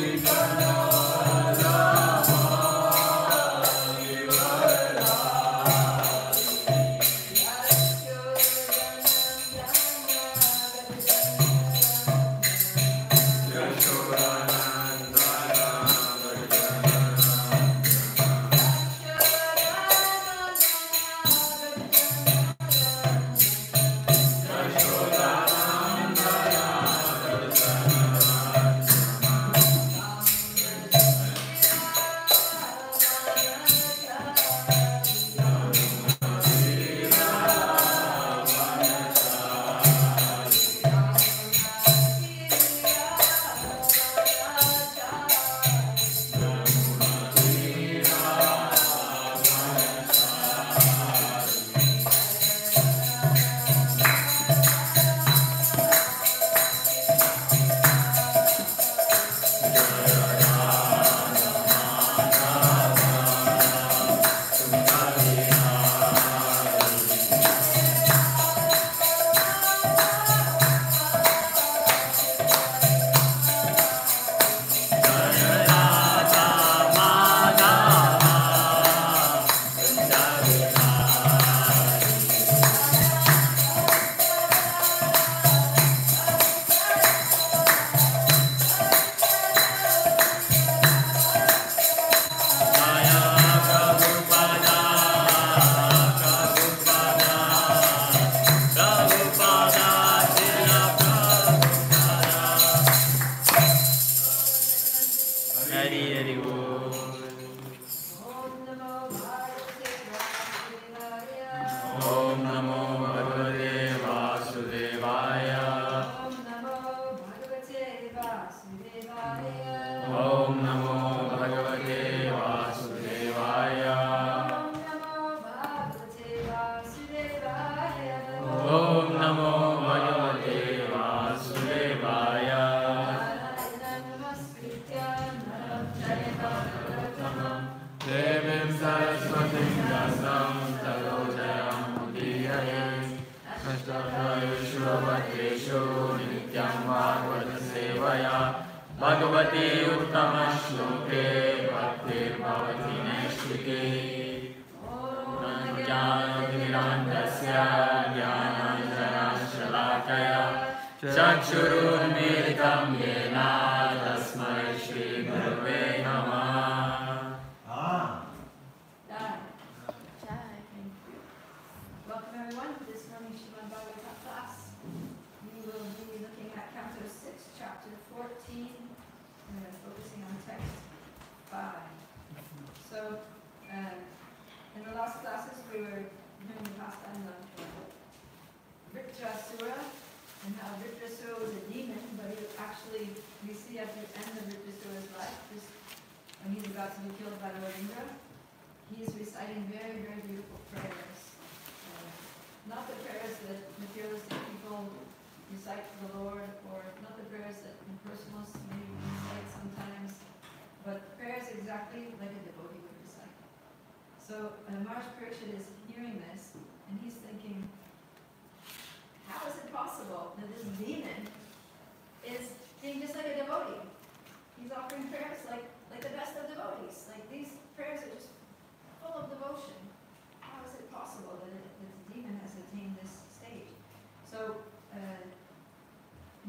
we've done.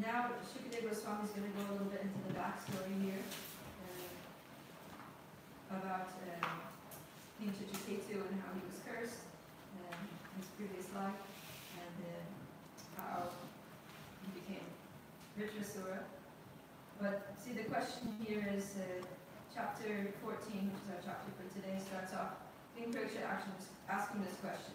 Now Shukadeva Goswami is going to go a little bit into the backstory here uh, about uh, King Chitraketu and how he was cursed uh, in his previous life and uh, how he became Vritrasura. But see, the question here is uh, chapter 14, which is our chapter for today, starts off. King Parikshit actually asking this question.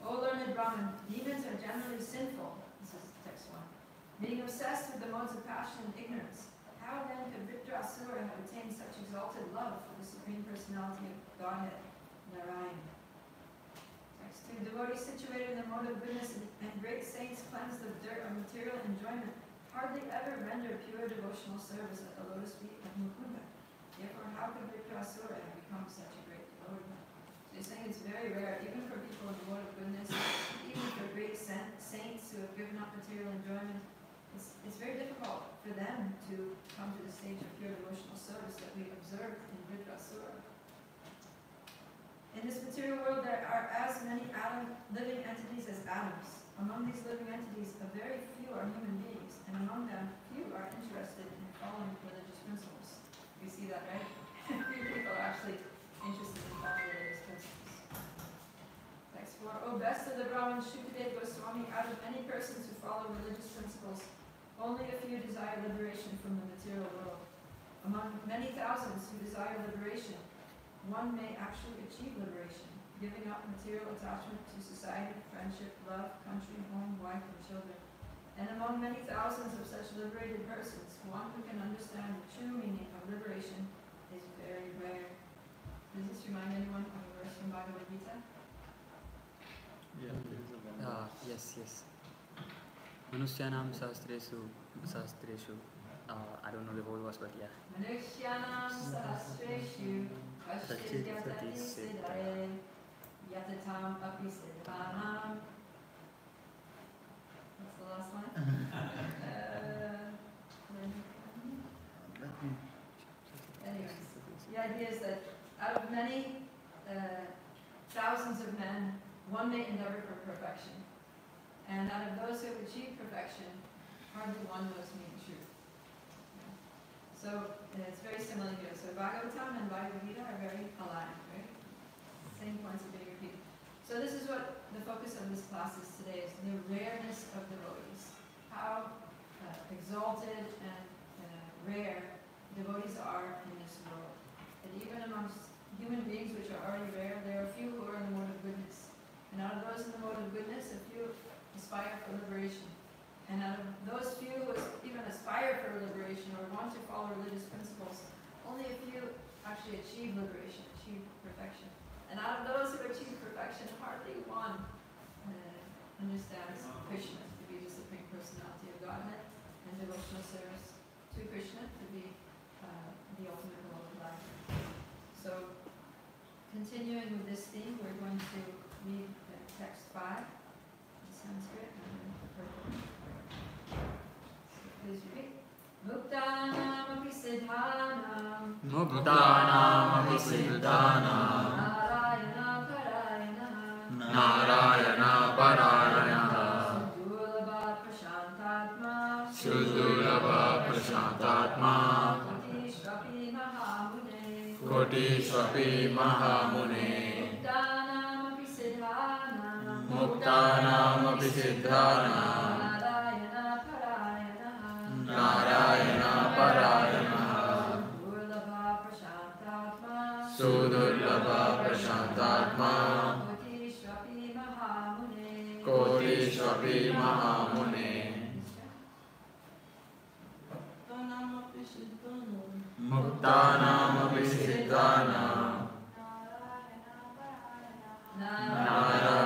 O learned Brahman, demons are generally sinful. This is text one. Being obsessed with the modes of passion and ignorance, how then could Vritrasura have attained such exalted love for the Supreme Personality of Godhead, Narayan? Text two. Devotees situated in the mode of goodness and, great saints cleansed of dirt of material enjoyment hardly ever render pure devotional service at the lotus feet of Mukunda. Therefore, how could Vritrasura have become such a great devotee? So he's saying it's very rare, even for people in the mode of goodness, even for great saints who have given up material enjoyment, it's, very difficult for them to come to the stage of pure devotional service that we observed in Vritrasura. In this material world, there are as many atom, living entities as atoms. Among these living entities, a very few are human beings, and among them, few are interested in following religious principles. You see that, right? few people are actually interested in following religious principles. Next four. O oh, best of the Brahman Shukadev Goswami, out of many persons who follow religious principles, only a few desire liberation from the material world. Among many thousands who desire liberation, one may actually achieve liberation, giving up material attachment to society, friendship, love, country, home, wife, and children. And among many thousands of such liberated persons, one who can understand the true meaning of liberation is very rare. Does this remind anyone of a verse from Bhagavad Gita? Uh, yes, yes. Manusyanam sahasresu, sahasreshu. Uh, I don't know the whole verse, but yeah. Manusyanam sahasreshu kashchit yatati siddhaye yatatam api siddhanam. What's the last line? Uh, Anyways, the idea is that out of many uh, thousands of men, one may endeavor for perfection. And out of those who have achieved perfection, hardly one knows me in truth. So it's very similar here. So Bhagavatam and Bhagavad Gita are very alike, right? Same points are being repeated. So this is what the focus of this class is today, is the rareness of devotees. How uh, exalted and uh, rare devotees are in this world. And even amongst human beings which are already rare, there are a few who are in the mode of goodness. And out of those in the mode of goodness, a few aspire for liberation. And out of those few who even aspire for liberation or want to follow religious principles, only a few actually achieve liberation, achieve perfection. And out of those who achieve perfection, hardly one uh, understands Krishna to be the supreme personality of Godhead and devotional service to Krishna to be uh, the ultimate goal of life. So, continuing with this theme, we're going to read text 5 Sanskrit भुक्तानामपि सिद्धानां मुक्तानामपि सिद्धानां नारायणापरायणः नारायणापरायणः सुदुर्लभाप्रशान्तात्मा सुदुर्लभाप्रशान्तात्मा कोटिष्वपि महामुने कोटिष्वपि महामुने भक्तानामपि सिद्धानां नारायणापरायणः सुदुर्लभा प्रशान्तात्मा कोटिष्वपि महामुने मुक्तानामपि नारायण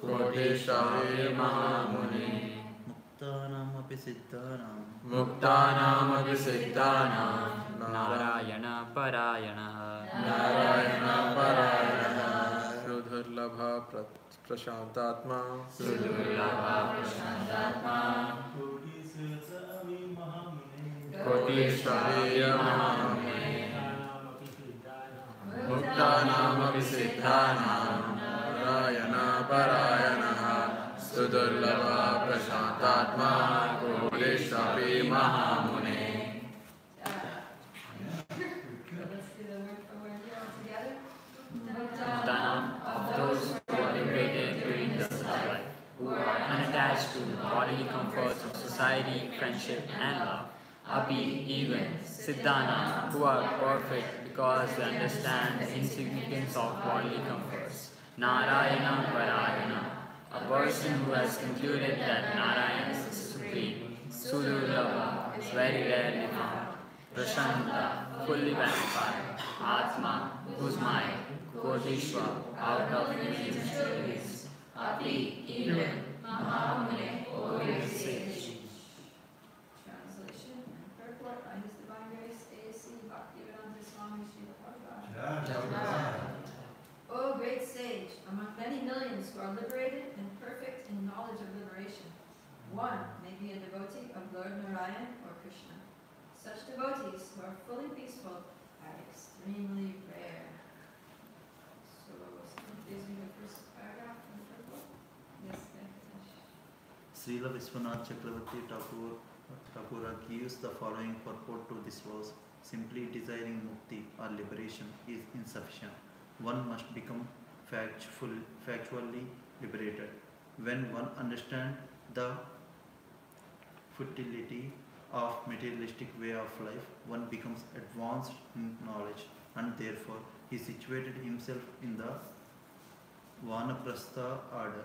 कोटिशाये महामुने। मुक्तानामपि सिद्धानां मुक्तानामपि सिद्धानां नारायणपरायणः। नारायणपरायणः। सुदुर्लभा प्र प्रशान्तात्मा। सुदुर्लभा प्रशान्तात्मा। कोटीश्वरीय महामुने। मुक्तानामपि सिद्धानां नारायण परायणः सुदुर्लभ प्रशान्तात्मा कोटिष्वपि महामुने So let's do the word for word here all together. Muktanam of those who are liberated during this life, who are unattached to the bodily comforts of society, friendship, and love. Api, even Siddhana, who are perfect because they understand the insignificance of bodily comforts. Narayana Parayana, A person who has concluded that Narayana is supreme, Sudurlabha is very rarely found. Prashanta, fully verified, Atma, whose mind, Kotishva, out of infinite mysteries, Api, even, Mahamune, O great sage. Translation and purport by His Divine Grace, A.C. Bhaktivedanta Swami Srila Prabhupada. O great sage, among many millions who are liberated and perfect in knowledge of liberation, one may be a devotee of Lord Narayan or Krishna. Such devotees who are fully peaceful are extremely rare. So, please read the first paragraph from the purport. Yes. Srila Vishwanath Chakravarti Thakur, Thakura gives the following purport to this verse. Simply desiring mukti or liberation is insufficient. One must become factful, factually liberated. When one understands the futility of materialistic way of life, one becomes advanced in knowledge and therefore he situated himself in the Vanaprastha order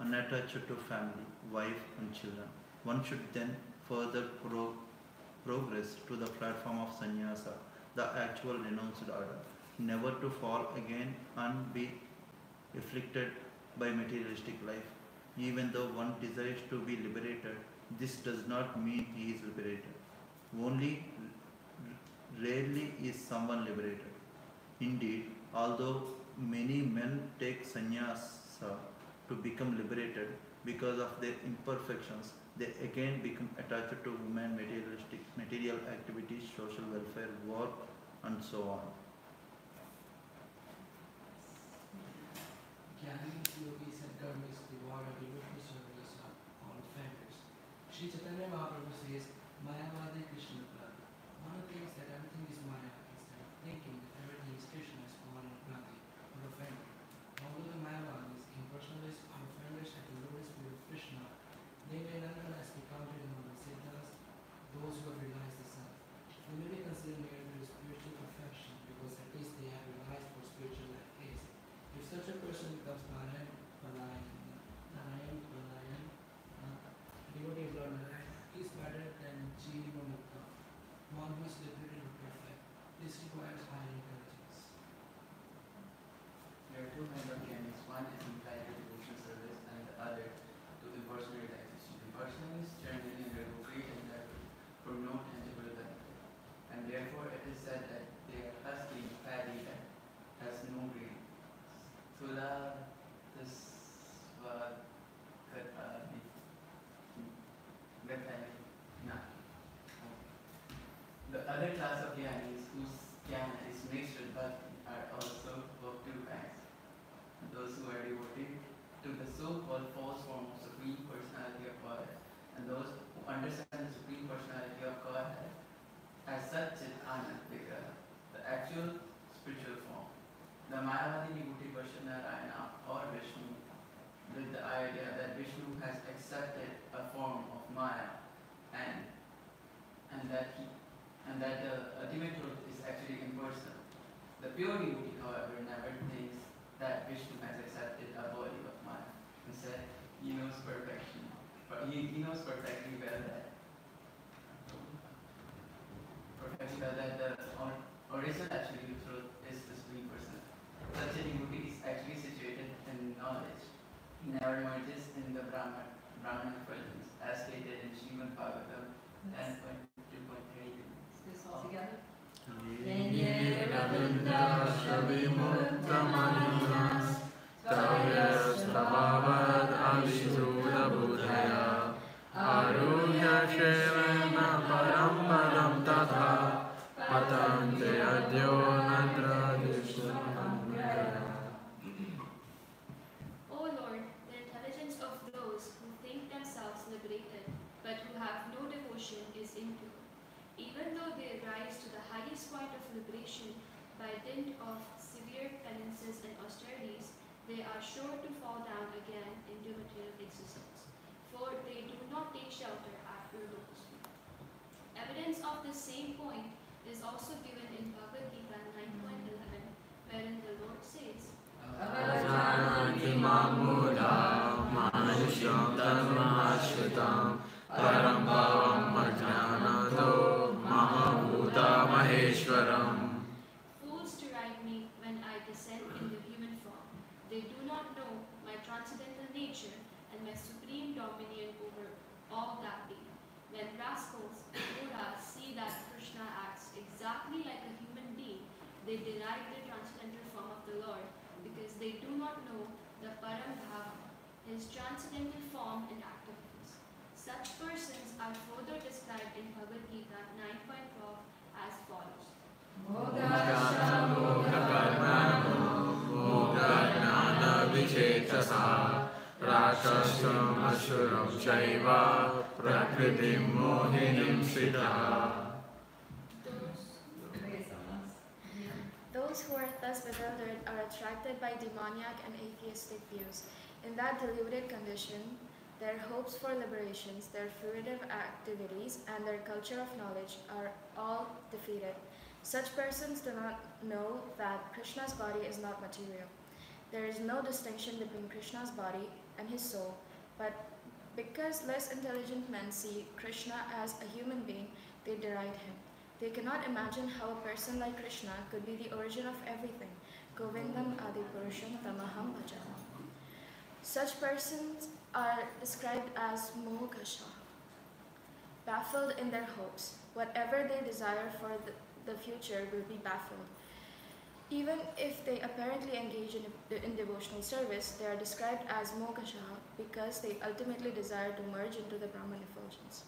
unattached to family, wife, and children. One should then further pro- progress to the platform of sannyasa, the actual renounced order, never to fall again and be afflicted by materialistic life. Even though one desires to be liberated, this does not mean he is liberated. Only rarely is someone liberated. Indeed, although many men take sannyasa to become liberated because of their imperfections, they again become attached to women, materialistic, material activities, social welfare, work, and so on devotional service are all offenders. Sri Chaitanya Mahaprabhu says, Mayavadi Krishna Prad. One thinks that everything is Maya instead of thinking that everything is Krishna is born of Nadi or offender. Although the Mayavadis, impersonalists, are offenders at the lowest spirit of Krishna, they may nonetheless be counted among the Siddhas, those who have realized the Son. They may be considered near to spiritual perfection because at least they have realized what spiritual life is. If such a person becomes Narayan, Parayan, Narayan, Parayan, uh, devotee of Lord Narayan, he is better than Jiva Mukta, one who is liberated or perfect. This requires high intelligence. There are two kinds of gyanis. One is implied to devotional service and the other to impersonal realization. Impersonalists generally undergo great endeavor for no tangible benefit. And therefore it is said that they are husky, paddy that has no grain. Sula Tasvakatani Gatani Na. The other class of gyanis whose jnana is mixed with bhakti are also of two kinds. Those who are devoted to the so-called false form of Supreme Personality of Godhead, and those who understand the Supreme Personality of Godhead as such in Anand Vigraha, the actual spiritual form. The Mayavadi devotee worship Narayana or Vishnu with the idea that Vishnu has accepted a form of Maya and and that he and that the ultimate truth is actually impersonal. The pure devotee, however, never thinks that Vishnu has accepted a body of Maya. Instead, he knows perfection. But he, he knows perfectly well that perfectly well that the or- original absolute truth is the supreme person. Such a devotee is actually situated in knowledge. He never merges in the Brahman, Brahman effulgence, as stated in Srimad Bhagavatam 10.2.3. they are sure to fall down again into material existence, for they do not take shelter after those. Evidence of the same point is also given in Bhagavad Gita 9.11, wherein the Lord says, Dominion over all that data. When rascals, Buddhas, see that Krishna acts exactly like a human being, they deride the transcendental form of the Lord because they do not know the Param Bhava, his transcendental form and activities. Such persons are further described in Bhagavad Gita 9.12 as follows. Moga राक्षसमसुरं चैव प्रकृतिं मोहिनीं स्थितः Those who are thus bewildered are attracted by demoniac and atheistic views. In that deluded condition, their hopes for liberations, their fruitive activities, and their culture of knowledge are all defeated. Such persons do not know that Krishna's body is not material. There is no distinction between Krishna's body and his soul, but because less intelligent men see Krishna as a human being, they deride him. They cannot imagine how a person like Krishna could be the origin of everything. Govindam Adipurusham Tamaham Bhajami. Such persons are described as Mohakasha, baffled in their hopes. Whatever they desire for the, the future will be baffled. Even if they apparently engage in, in devotional service, they are described as Mokasha because they ultimately desire to merge into the Brahman effulgence.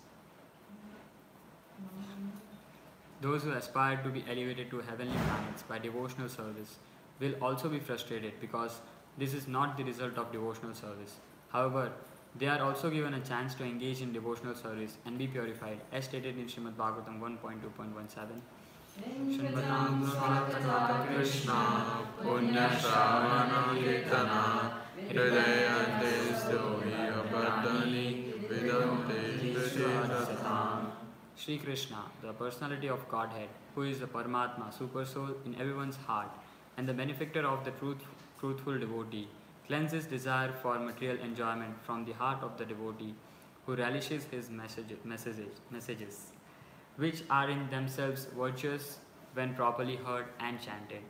Those who aspire to be elevated to heavenly planets by devotional service will also be frustrated because this is not the result of devotional service. However, they are also given a chance to engage in devotional service and be purified, as stated in Srimad Bhagavatam 1.2.17. Shrimadam Svataka Krishna Punya Kirtana Hridayante Stoya Bardhani Vidante Satam Sri Krishna, the personality of Godhead, who is the Paramatma, Supersoul in everyone's heart, and the benefactor of the truth, truthful devotee, cleanses desire for material enjoyment from the heart of the devotee, who relishes his message, messages, messages, which are in themselves virtuous when properly heard and chanted.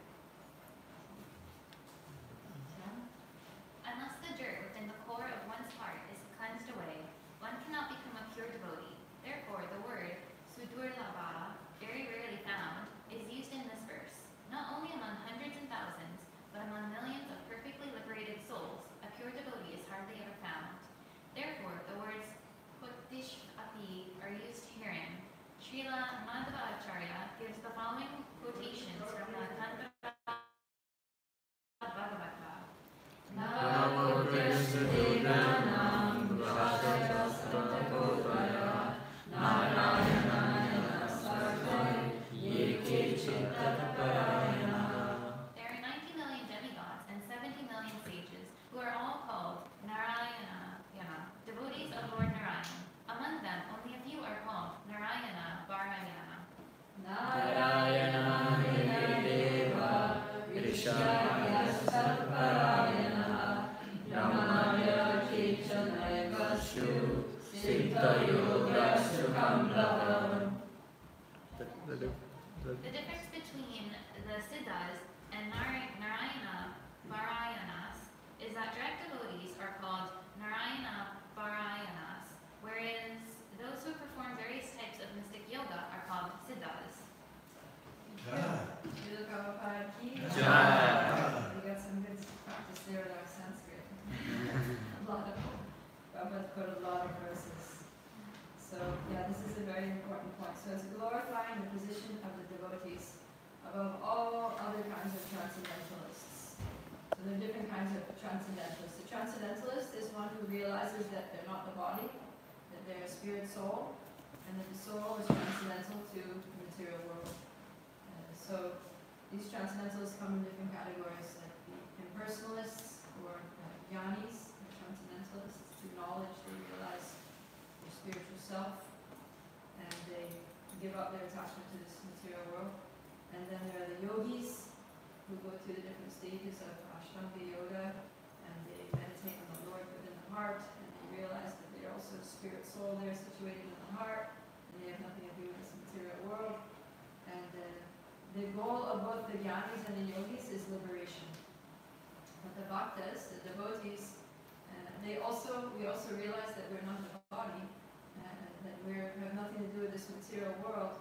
These transcendentalists come in different categories, like the impersonalists or uh, jnanis, the transcendentalists. Through knowledge, they realize their spiritual self, and they give up their attachment to this material world. And then there are the yogis, who go through the different stages of Ashtanga yoga, and they meditate on the Lord within the heart, and they realize that they're also spirit soul, they're situated in the heart, and they have nothing to do with this material world. The goal of both the jnanis and the yogis is liberation. But the bhaktas, the devotees, uh, they also, we also realize that we're not the body, uh, that we have nothing to do with this material world,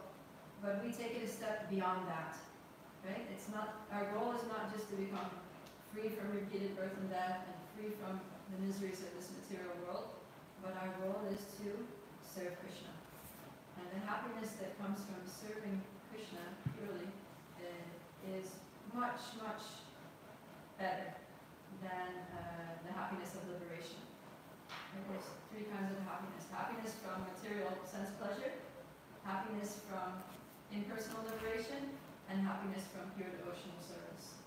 but we take it a step beyond that, right? It's not, our goal is not just to become free from repeated birth and death and free from the miseries of this material world, but our goal is to serve Krishna. And the happiness that comes from serving Krishna purely is much, much better than uh, the happiness of liberation. There's three kinds of happiness. Happiness from material sense pleasure, happiness from impersonal liberation, and happiness from pure devotional service.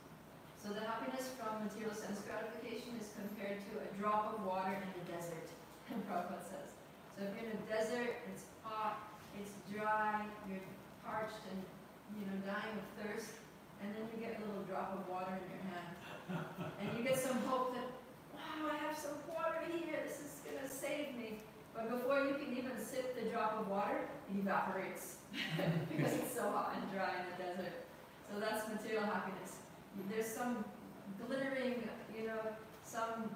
So the happiness from material sense gratification is compared to a drop of water in the desert, Prabhupada says. So if you're in a desert, it's hot, it's dry, you're parched and you know dying of thirst, and then you get a little drop of water in your hand. and you get some hope that, wow, I have some water here, this is gonna save me. But before you can even sip the drop of water, it evaporates because it's so hot and dry in the desert. So that's material happiness. There's some glittering, you know, some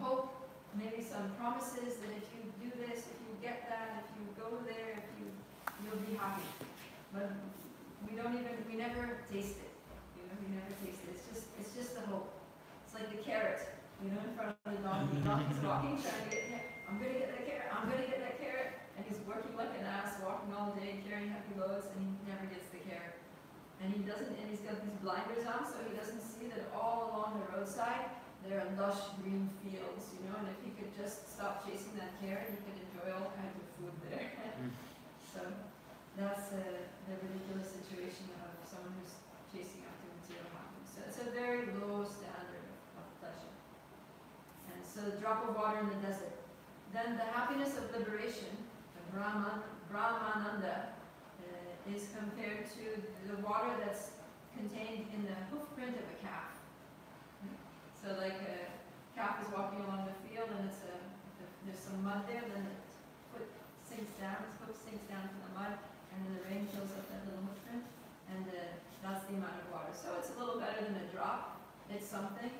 hope, maybe some promises that if you do this, if you get that, if you go there, if you, you'll be happy. But we don't even, we never taste it. You know, never taste it. It's just, it's just the hope. It's like the carrot, you know, in front of the dog. The donkey's walking, trying to get, I'm gonna get that carrot, I'm gonna get that carrot. And he's working like an ass, walking all day, carrying heavy loads, and he never gets the carrot. And he doesn't, and he's got these blinders on, so he doesn't see that all along the roadside there are lush green fields, you know, and if he could just stop chasing that carrot, he could enjoy all kinds of food there. so that's uh, the ridiculous situation of someone who's chasing after material happiness. So it's a very low standard of pleasure. And so the drop of water in the desert. Then the happiness of liberation, the Brahman, Brahmananda, uh, is compared to the water that's contained in the hoof print of a calf. So like a calf is walking along the field and it's a, there's some mud there, then the foot sinks down, its hoof sinks down to the mud, and then the rain fills up that little hoof print, and uh, that's the amount of water. So it's a little better than a drop. It's something,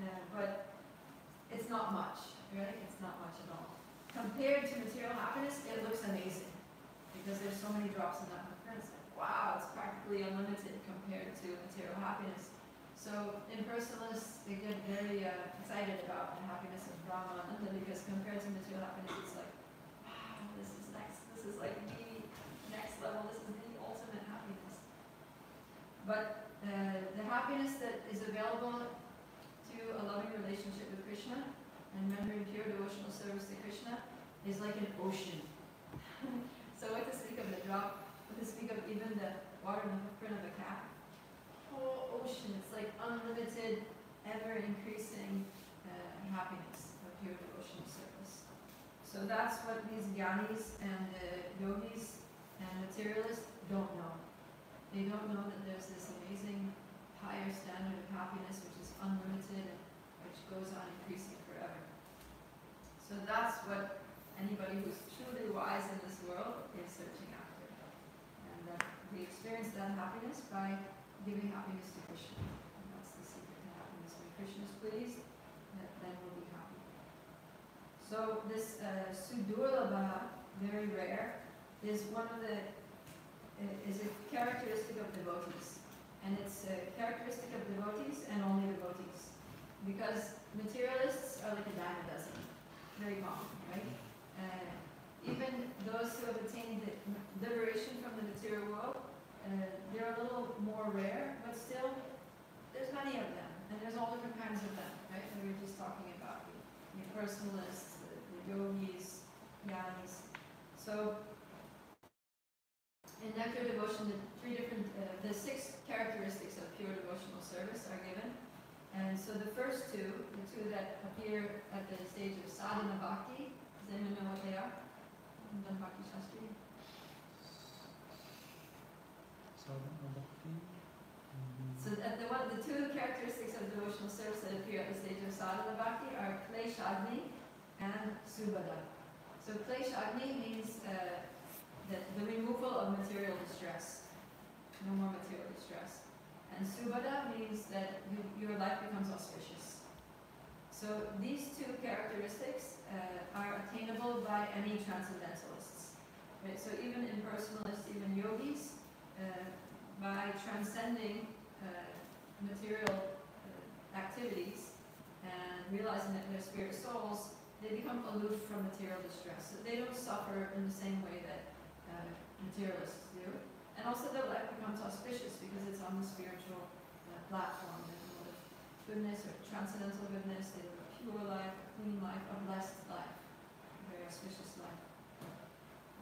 uh, but it's not much, right? It's not much at all. Compared to material happiness, it looks amazing because there's so many drops in that like, wow, it's practically unlimited compared to material happiness. So impersonalists, they get very uh, excited about the happiness of Brahmananda because compared to material happiness, it's like, wow, this is next, this is like the next level, this is the ultimate happiness. But uh, the happiness that is available to a loving relationship with Krishna and rendering pure devotional service to Krishna is like an ocean. so what to speak of the drop, what to speak of even the water in the footprint of a calf, whole ocean. It's like unlimited, ever increasing uh, happiness of pure devotional service. So that's what these jnanis and uh, yogis and materialists don't know. They don't know that there's this amazing higher standard of happiness which is unlimited and which goes on increasing forever. So that's what anybody who's truly wise in this world is searching after. And uh, we experience that happiness by giving happiness to Krishna. And that's the secret to happiness. When Krishna is pleased, then we'll be happy. So this uh, Sudurlabha, very rare, is one of the, is a characteristic of devotees. And it's a characteristic of devotees and only devotees. Because materialists are like a dime a dozen. Very common, right? Uh, even those who have attained liberation from the material world, uh, they're a little more rare, but still, there's many of them, and there's all different kinds of them, right? We were just talking about the, the personalists, the, the yogis, jnanis. So, in pure devotion, the three different, uh, the six characteristics of pure devotional service are given. And so the first two, the two that appear at the stage of sadhana bhakti, does anyone know what they are? Bhakti Shastri? So at the one, the two characteristics of devotional service that appear at the stage of sadhana bhakti are kleshaghni and Subhada. So Klesha Agni means uh, that the removal of material distress. No more material distress. And Subhada means that you, your life becomes auspicious. So these two characteristics uh, are attainable by any transcendentalists. Right? So even impersonalists, even yogis, uh, by transcending uh, material uh, activities and realizing that they're spirit souls, they become aloof from material distress. So they don't suffer in the same way that materialists do. And also their life becomes auspicious because it's on the spiritual uh, platform. Live goodness or transcendental goodness, they live a pure life, a clean life, a blessed life, a very auspicious life.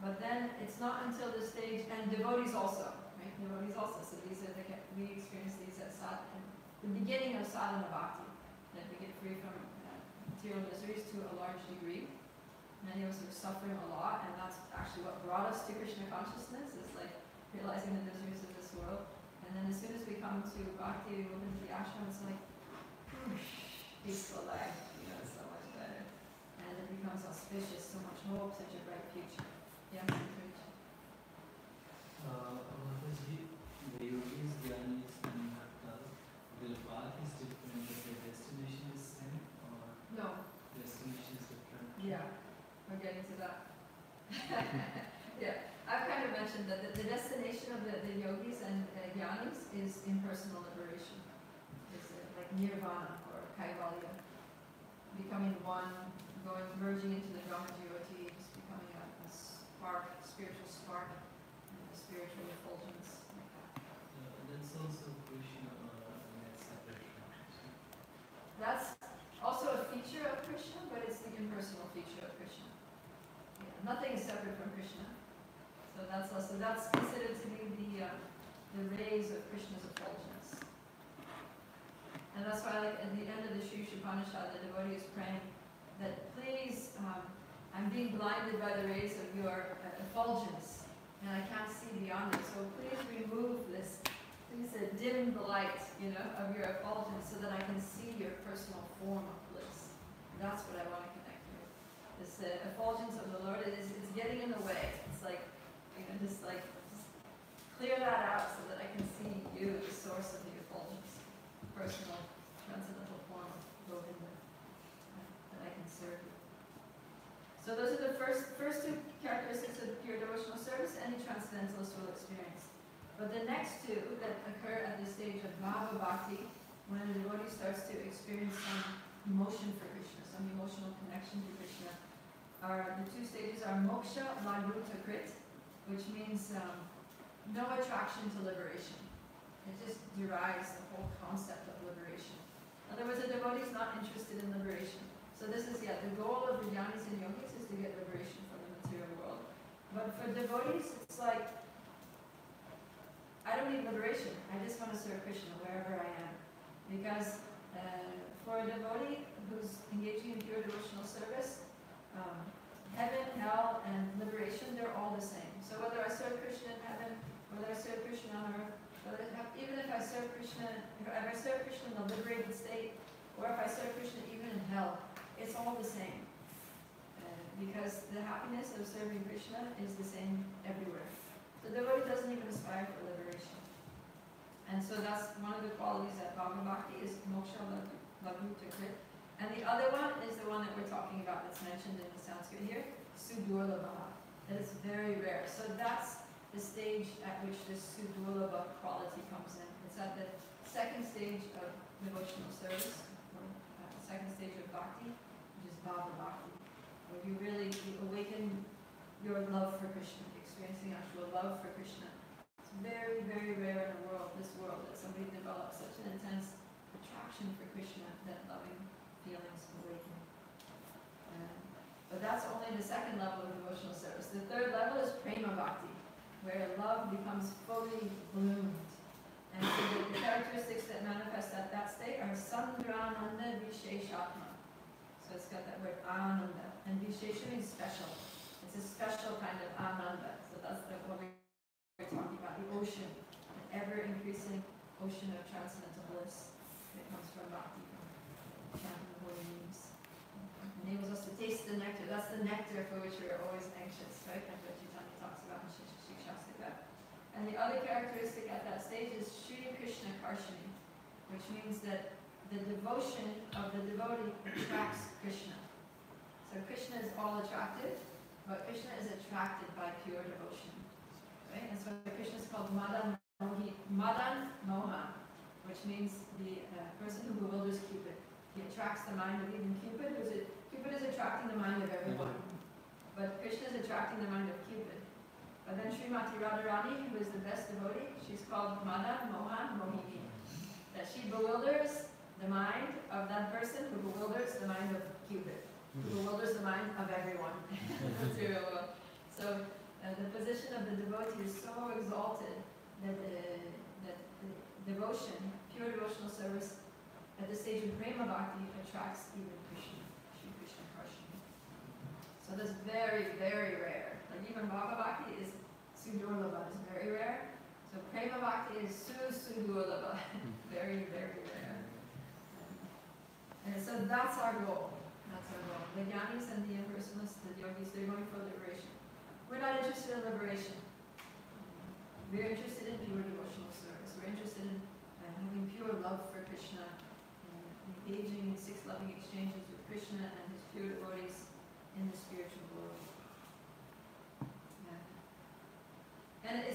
But then it's not until the stage, and devotees also, right? Devotees also. So these are the, we experience these at sad, the beginning of sadhana bhakti, that we get free from uh, material miseries to a large degree. Many of us are suffering a lot, and that's actually what brought us to Krishna consciousness, is like realizing the miseries of this world. And then as soon as we come to bhakti, we move into the ashram, it's like, peaceful life, you know, so much better. And it becomes auspicious, so much hope, such a bright future. Yeah. Uh, the yogis, jnanis, and bhaktas, the path is different, but the destination is same, or No, destination is different? yeah, we're getting to that. yeah, I've kind of mentioned that the, the destination of the, the yogis and uh, jnanis is impersonal liberation. It's uh, like nirvana or kaivalya, becoming one, going, merging into the Brahma Jyoti, just becoming a, a spark, spiritual spark, and a spiritual effulgence like that. That's also Krishna. That's also a feature of Krishna, but it's the impersonal feature of Krishna. Yeah, nothing is separate from Krishna. So that's also that's considered to be the uh, the rays of Krishna's effulgence. And that's why, like at the end of the Sri Isopanishad, the devotee is praying that please, um, I'm being blinded by the rays of your uh, effulgence, and I can't see beyond it. So please remove this Please uh, dim the light, you know, of your effulgence so that I can see your personal form of bliss. That's what I want to connect with. This uh, effulgence of the Lord, is, it's getting in the way. It's like, you know, just like, clear that out so that I can see you, the source of the effulgence, personal, transcendental form Govinda, that I can serve you. So those are the first, first two characteristics of pure devotional service any transcendentalist will experience. But the next two that occur at the stage of Bhava Bhakti, when the devotee starts to experience some emotion for Krishna, some emotional connection to Krishna, are the two stages are Moksha Laghuta Krit, which means um, no attraction to liberation. It just derives the whole concept of liberation. In other words, a devotee is not interested in liberation. So this is, yeah, the goal of the jnanis and yogis is to get liberation from the material world. But for devotees, it's like, I don't need liberation. I just want to serve Krishna wherever I am. Because uh, for a devotee who's engaging in pure devotional service, um, heaven, hell, and liberation, they're all the same. So whether I serve Krishna in heaven, whether I serve Krishna on earth, whether, even if I serve Krishna, if I serve Krishna in the liberated state, or if I serve Krishna even in hell, it's all the same. Uh, because the happiness of serving Krishna is the same everywhere. So the devotee doesn't even aspire for liberation. And so that's one of the qualities that Bhava Bhakti is moksha laghuta krit. And the other one is the one that we're talking about that's mentioned in the Sanskrit here, sudurlabha. That is very rare. So that's the stage at which this sudurlabha quality comes in. It's at the second stage of devotional service, or uh, second stage of bhakti, which is Bhava Bhakti, where you really you awaken your love for Krishna, experiencing actual love for Krishna. It's very, very rare in the world, this world, that somebody develops such an intense attraction for Krishna that loving feelings awaken. Um, but that's only the second level of devotional service. The third level is prema bhakti, where love becomes fully bloomed. And so the, the characteristics that manifest at that state are sandrananda visheshatma. So it's got that word ananda. And vishesha means special. It's a special kind of ananda. So that's the, what we're talking about, the ocean, an ever-increasing ocean of transcendental bliss that comes from bhakti, from chanting the holy names. Enables us to taste the nectar. that's the nectar for which we are always anxious, right? That's what Chaitanya talks about in Shiksha Shikshastika. And the other characteristic at that stage is Sri Krishna Karshani, which means that the devotion of the devotee attracts Krishna. So Krishna is all attractive, but Krishna is attracted by pure devotion. Right? And so Krishna is called Madan Mohi, Madan Moha, which means the uh, person who bewilders Cupid. He attracts the mind of even Cupid, who's it, Cupid is attracting the mind of everyone. But Krishna is attracting the mind of Cupid. But then Srimati Radharani, who is the best devotee, she's called Madan Mohan Mohini. That she bewilders the mind of that person who bewilders the mind of Cupid, who bewilders the mind of everyone in the material world. So uh, the position of the devotee is so exalted that the, that the devotion, pure devotional service at the stage of Prema Bhakti attracts even Krishna, Sri Krishna Karshana. So that's very, very rare. Like even Bhava Bhakti is Sudurlabha, is very rare. So Prema Bhakti is Su Sudurlabha, very, very rare. And so that's our goal. That's our goal. The Gyanis and the impersonalists, the yogis, they're going for liberation. We're not interested in liberation. We're interested in pure devotional service. We're interested in uh, having pure love for Krishna, and engaging in six loving exchanges with Krishna and his pure devotees in the spiritual world. Yeah. And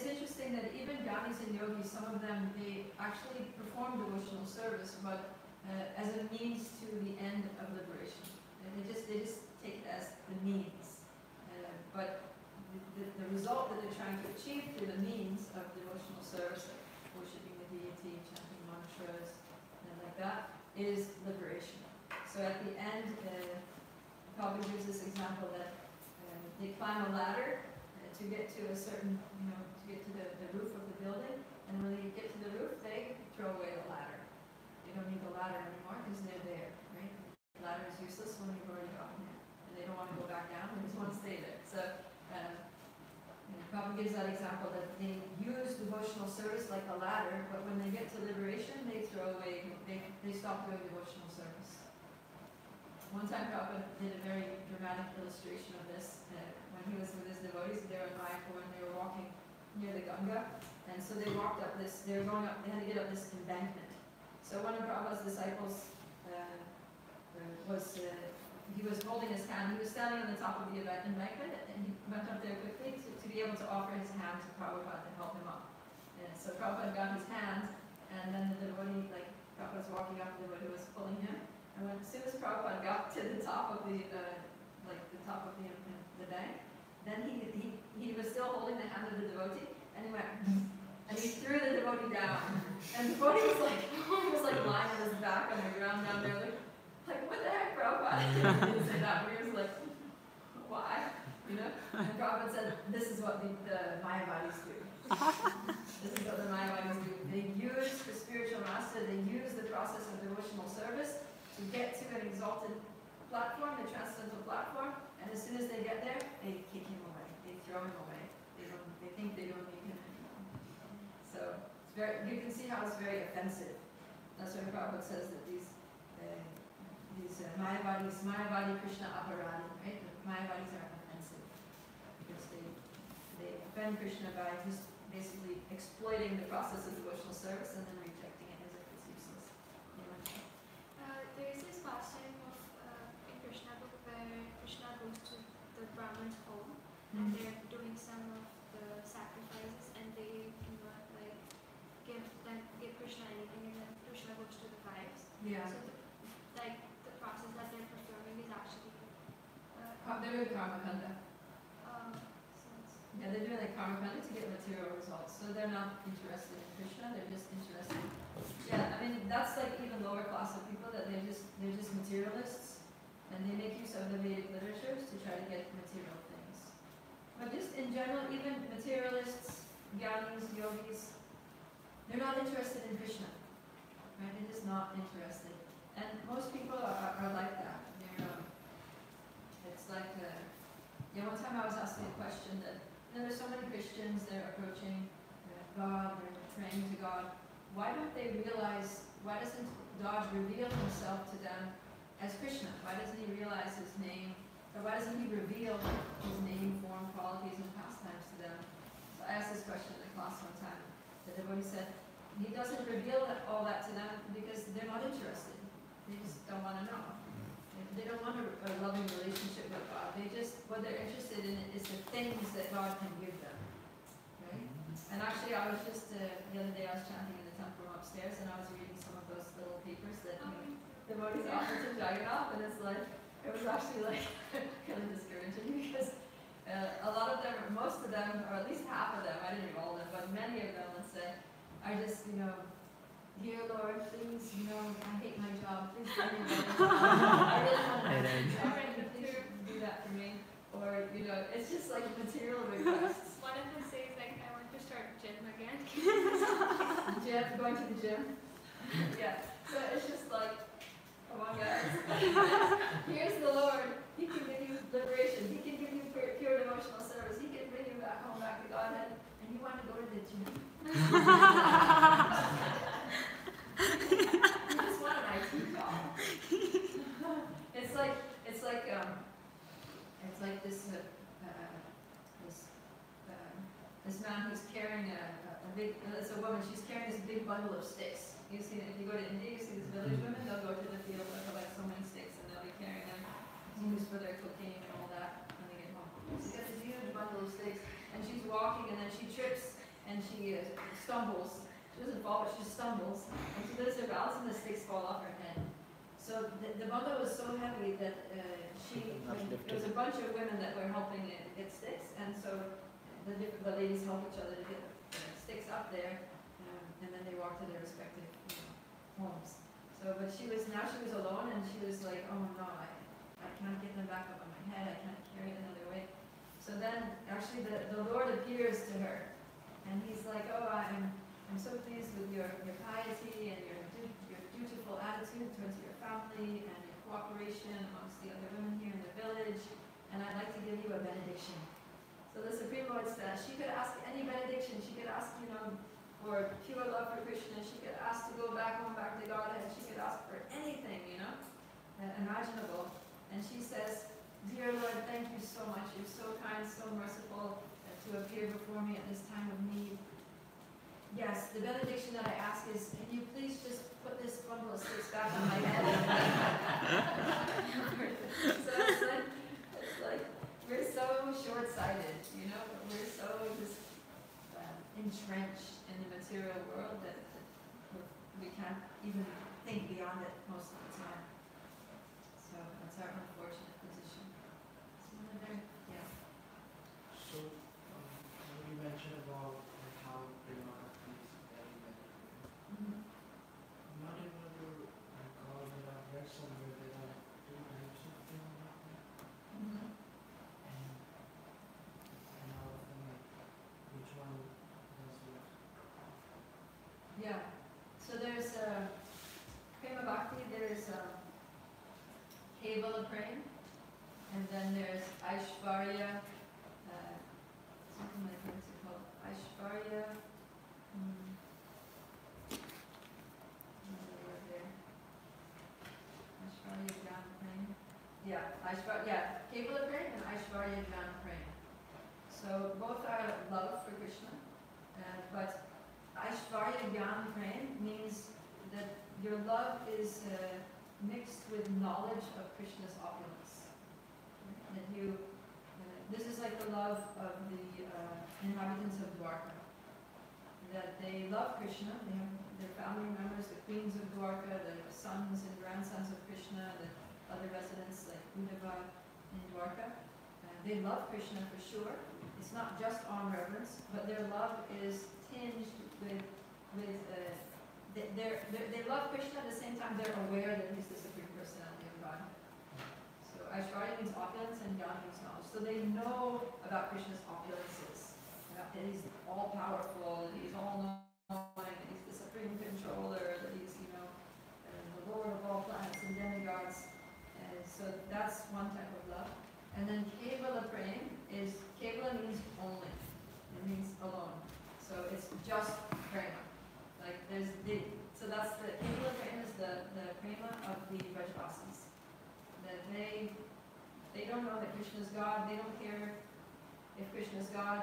interesting that even Gyanis and yogis, some of them, they actually perform devotional service, but uh, as a means to the end of liberation. And they just they just take it as the means. Uh, but the, the, the result that they're trying to achieve through the means of devotional service, like worshiping the deity, chanting mantras, and like that, is liberation. So at the end, uh, Prabhupada gives this example that um, they climb a ladder uh, to get to a certain, you know, to get to the, the roof of the building, and when they get to the roof, they throw away the ladder. They don't need the ladder anymore because they're there, right? The ladder is useless when you've already gotten there, and they don't want to go back down, they just want to stay there. So, um, you know, gives that example that they use devotional service like a ladder, but when they get to liberation, they throw away, they, they stop doing devotional service. One time Prabhupada did a very dramatic illustration of this uh, when he was with his devotees. They were in Mayapur and they were walking near the Ganga. And so they walked up this, they were going up, they had to get up this embankment. So one of Prabhupada's disciples uh, uh, was, uh, he was holding his hand, he was standing on the top of the embankment and he went up there quickly to, to be able to offer his hand to Prabhupada to help him up. And so Prabhupada got his hand and then the devotee, like Prabhupada was walking up, the devotee was pulling him. And when, as soon as Prabhupada got to the top of the, uh, like the top of the, the bank, then he, he, he was still holding the hand of the devotee, and he went, and he threw the devotee down. And the devotee was like, he was like lying on his back on the ground down there, like, like what the heck, Prabhupada? he didn't say that, but he was like, why? You know? And Prabhupada said, this is what the, the Mayavadis do. this is what the Mayavadis do. They use the spiritual master, they use the process of devotional service to get to an exalted platform, the transcendental platform, as soon as they get there, they kick him away. They throw him away. They don't. They think they don't need him anymore. So it's very. You can see how it's very offensive. That's why Prabhupada says that these uh, these uh, Mayavadis, Mayavadi Krishna Aparadi, right? The Mayavadis are offensive because they they offend Krishna by just basically exploiting the process of devotional service and then rejecting it as if it's useless. Uh, there is this pastime of uh, in Krishna book where Krishna goes to the Brahman's home and Mhm. they're doing some of the sacrifices and they you know, like give like give Krishna anything and then Krishna goes to the wives. Yeah. So the, like the process that they're performing is actually uh, They're doing karma kanda. um, so Yeah, they're doing like karma kanda to get material results. So they're not interested in Krishna, they're just interested. Yeah, I mean, that's like even lower class of people that they're just, they're just materialists. And they make use of the Vedic literatures to try to get material. But just in general, even materialists, jnanis, yogis, they're not interested in Krishna. Right? They're just not interested. And most people are, are, like that. They're, um, it's like, uh, yeah, one time I was asking a question that, you know, there's so many Christians, they're approaching uh, God, they're praying to God. Why don't they realize, why doesn't God reveal himself to them as Krishna? Why doesn't he realize his name Or why doesn't he reveal his name, form, qualities, and pastimes to them? So I asked this question in the class one time. The devotee said, he doesn't reveal all that to them because they're not interested. They just don't want to know. They- They don't want a, a loving relationship with God. They just, what they're interested in is the things that God can give them. Right? And actually, I was just, uh, the other day, I was chanting in the temple room upstairs and I was reading some of those little papers that, you know, devotees offer to Jagannath, and it's like, it was actually like kind of discouraging because uh, a lot of them, most of them, or at least half of them, I didn't read all of them, but many of them would say, I just, you know, dear Lord, please, you know, I hate my job, please do me a better. I really want to have a job, can you please do that for me? Or, you know, it's just like material requests. One of them says like, I want to start gym again. Gym, going to the gym. Yeah, so it's just like, come on guys. Here's the Lord, He can give you liberation, He can give you pure, pure service, He can bring you back home, back to Godhead, and you want to go to the gym. You just want. It's like, it's like, um, it's like this, uh, uh, this, uh, this man who's carrying a, a- big, it's a woman, she's carrying this big bundle of sticks. You see, if you go to India, you see village women, they'll go to the field and collect so many sticks and they'll be carrying them to use for their cooking and all that when they get home. She's got this huge bundle of sticks and she's walking and then she trips and she uh, stumbles. She doesn't fall, but she stumbles and she does her balance and the sticks fall off her head. So the, the bundle was so heavy that uh, she, there was a bunch of women that were helping it get sticks and so the the ladies help each other to get the sticks up there um, and then they walk to their respective you know, homes. So, but she was, now she was alone and she was like, oh no, I, I can't get them back up on my head, I can't carry it another way. So then, actually, the, the Lord appears to her and he's like, oh, I'm, I'm so pleased with your, your piety and your, your dutiful attitude towards your family and your cooperation amongst the other women here in the village, and I'd like to give you a benediction. So the Supreme Lord says she could ask any benediction. She could ask, you know, for pure love for Krishna. She could ask to go back home, back to Godhead. She could ask for anything, you know, uh, imaginable. And she says, Dear Lord, thank you so much. You're so kind, so merciful uh, to appear before me at this time of need. Yes, the benediction that I ask is, can you please just put this bundle of sticks back on my head? so it's like, it's like, we're so short-sighted, you know, we're so just uh, entrenched in the material world that, we're- can't even think beyond it most of time. So that's our unfortunate position. So another, yeah. So, um, you mentioned about like how Prema is very very Mhm. I'm not able to recall, but I've read somewhere there are two types of Prema Mhm. and and out of them, like, which one does what? Yeah, so there's uh, Prema Bhakti, there's uh, Kevala Prem, and then there's Aishvarya, uh, something like what's it called? Aishvarya, hmm. Another word there. Aishvarya Jnana Prem. Yeah, Aishvarya, yeah, Kevala Prem and Aishvarya Jnana Prem. So both are love for Krishna, uh, but Aishvarya Gyan Prem means that your love is uh, mixed with knowledge of Krishna's opulence. That you, uh, this is like the love of the uh, inhabitants of Dwarka. That they love Krishna, they have their family members, the queens of Dwarka, the sons and grandsons of Krishna, the other residents like Uddhava and Dwarka. Uh, they love Krishna for sure. It's not just on reverence, but their love is tinged with, with, uh, they, they're, they're, they love Krishna at the same time they're aware that he's the supreme personality of God. So Aishwarya means opulence and Jnana means knowledge. So they know about Krishna's opulences, about that he's all powerful, that he's all knowing, that he's the supreme controller, that he's, you know, uh, the lord of all planets and demigods. So that's one type of love. And then Kevala Prem is, Kevala means only. It means alone. So it's just prema. Like there's the, so that's the, Kevala Prema is the, the prema of the Brajavasis. That they, they don't know that Krishna is God. They don't care if Krishna is God.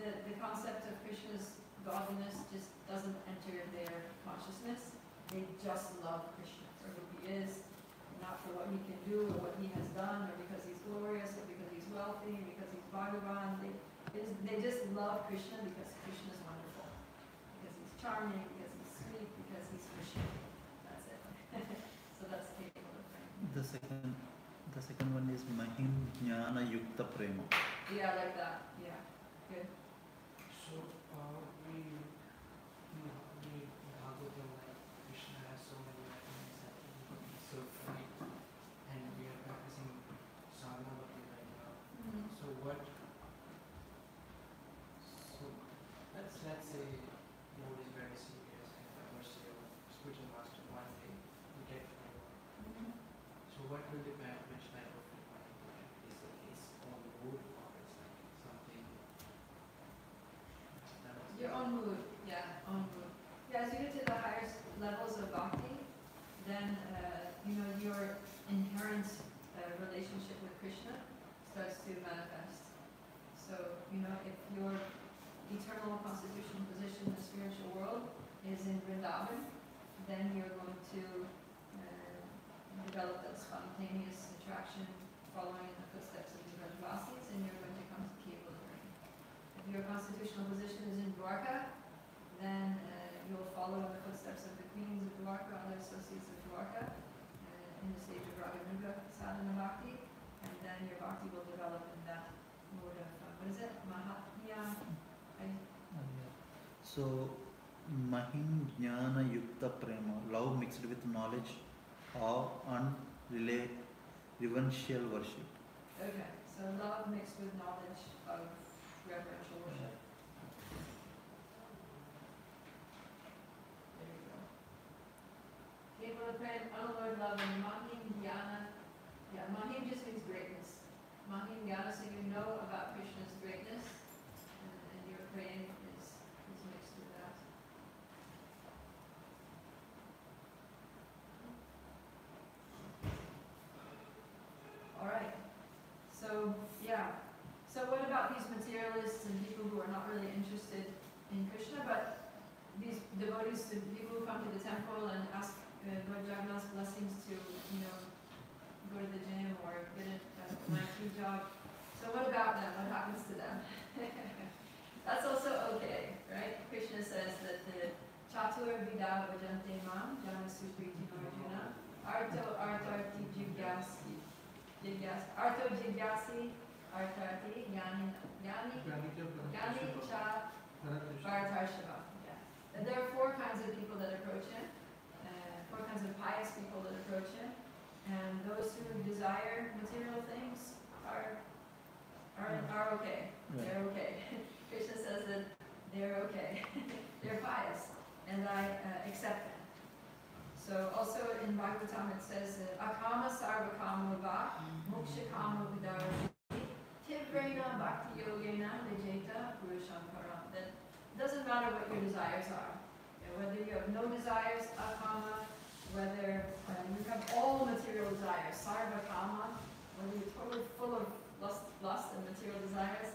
The, the concept of Krishna's godliness just doesn't enter their consciousness. They just love Krishna for who he is, not for what he can do or what he has done or because he's glorious or because he's wealthy or because he's Bhagavan. They, they just love Krishna because Krishna is wonderful. Because he's charming, because he's sweet, because he's Krishna. That's it. so that's of. The second, the second one is Mahim Jnana Yukta Prema. Yeah, like that. Yeah. Good. So, uh, we, you know, we Bhagavatam, like Krishna has so many weapons that he's so free, and we are practicing sadhana bhakti right now. So what? So let's let's say Lord is very serious, and I was your spiritual master one day you get favor. So what will depend which type of requirement is it is on mood or it's like something that was Your own mood, yeah, own mood. Yeah, as you get to the higher s- levels of bhakti, then uh, you know your inherent uh, relationship with Krishna starts to manifest. So you know if your eternal constitutional position in the spiritual world is in Vrindavan, then you're going to uh, develop that spontaneous attraction following in the footsteps of the Vrajavasis, and you're going to come to Kevalam. If your constitutional position is in Dwarka, then uh, you'll follow in the footsteps of the queens of Dwarka, other associates of Dwarka, in the stage of Raganuga sadhana bhakti, and then your bhakti will develop in that mode of, uh, what is it, Mahatmya? So Mahim Jnana Yukta Prema, love mixed with knowledge, relay, reverential worship. okay, so love mixed with knowledge of reverential worship. There you go. Prem, unalloyed love, and Mahim Jnana. Yeah, Mahim just means greatness. Mahim Jnana, so you know about Krishna's greatness, and, and your praying is, is mixed with that. All right. So, yeah. So what about these materialists and people who are not really interested in Krishna, but these devotees, to people who come to the temple and uh, Lord Jagannath's blessings to, you know, go to the gym or get a, a nice new job. So what about them? What happens to them? That's also okay, right? Krishna says that the chatur vida vajante mam jana supriti arjuna arto artarti jigyasi jigyas arto jigyasi artarti yani yani yani cha Bharatarshiva, yeah. And there are four kinds of people that approach him, uh, four kinds of pious people that approach him, and those who desire material things are are are okay. They're okay. Krishna says that they're okay. they're pious, and I uh, accept them. So also in Bhagavatam it says akama sarva kama va moksha kama vidarati tivrena bhakti yogena vijeta purusham param. That it doesn't matter what your desires are. You know, whether you have no desires, akama, whether you have all material desires, sarva kama, whether you're totally full of lust, lust and material desires,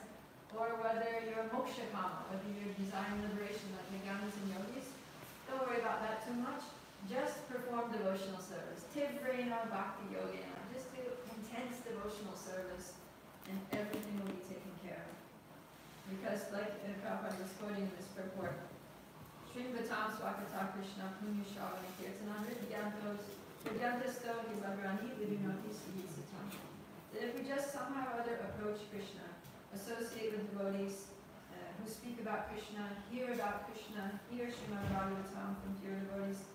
or whether you're moksha kama, whether you're desiring liberation like the and yogis. Don't worry about that too much. Just perform devotional service. Tivrena bhakti yogena. Just do intense devotional service and everything will be taken care of. Because like uh, Prabhupada was quoting in this purport, Srimvatam Swakata Krishna Punya Shravana Kirtanam Vidyantos Vidyantasto Hilabrani Vidunoti Sivisitam. That if we just somehow or other approach Krishna, associate with devotees uh, who speak about Krishna, hear about Krishna, hear Srimad Bhagavatam from pure devotees,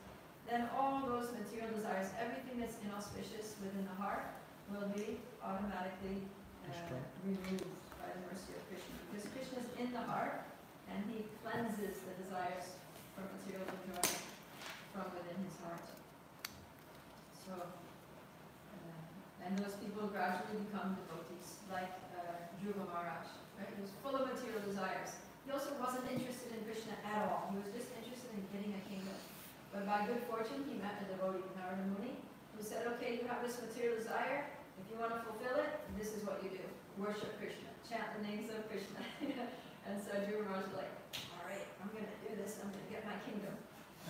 then all those material desires, everything that's inauspicious within the heart, will be automatically uh, removed by the mercy of Krishna. Because Krishna is in the heart and he cleanses the desires for material enjoyment from within his heart. So, uh, and those people gradually become devotees, like uh, Dhruva Maharaj, right? He was full of material desires. He also wasn't interested in Krishna at all. He was just interested in getting a kingdom. But by good fortune, he met a devotee, Narada Muni, who said, okay, you have this material desire, If you want to fulfill it, this is what you do. Worship Krishna. Chant the names of Krishna. and so Dhruva Maharaj was like, all right, I'm going to do this. I'm going to get my kingdom.